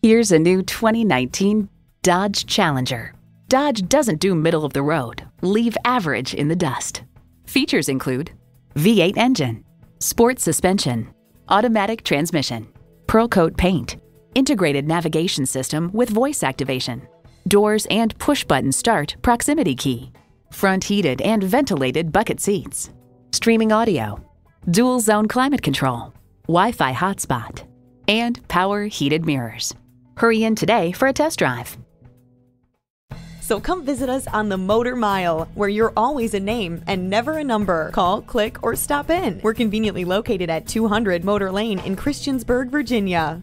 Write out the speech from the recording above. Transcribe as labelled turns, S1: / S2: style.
S1: Here's a new 2019 Dodge Challenger. Dodge doesn't do middle of the road, leave average in the dust. Features include V8 engine, sport suspension, automatic transmission, pearl coat paint, integrated navigation system with voice activation, doors and push button start proximity key, front heated and ventilated bucket seats, streaming audio, dual zone climate control, Wi Fi hotspot, and power heated mirrors. Hurry in today for a test drive.
S2: So come visit us on the Motor Mile, where you're always a name and never a number. Call, click, or stop in. We're conveniently located at 200 Motor Lane in Christiansburg, Virginia.